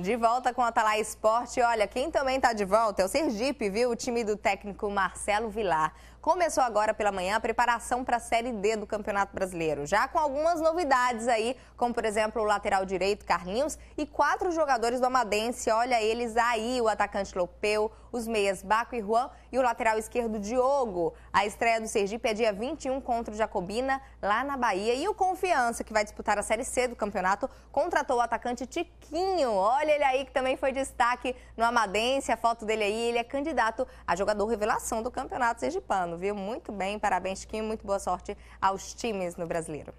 De volta com a Atalaya Esporte. Olha, quem também está de volta é o Sergipe, viu? O time do técnico Marcelo Vilar. Começou agora pela manhã a preparação para a Série D do Campeonato Brasileiro. Já com algumas novidades aí, como por exemplo o lateral direito Carlinhos e quatro jogadores do Amadense. Olha eles aí, o atacante Lopeu, os meias Baco e Juan e o lateral esquerdo Diogo. A estreia do Sergipe é dia 21 contra o Jacobina, lá na Bahia. E o Confiança, que vai disputar a Série C do campeonato, contratou o atacante Tiquinho. Olha ele aí que também foi destaque no Amadense. A foto dele aí, ele é candidato a jogador revelação do campeonato sergipano viu? Muito bem, parabéns, Chiquinho. Muito boa sorte aos times no Brasileiro.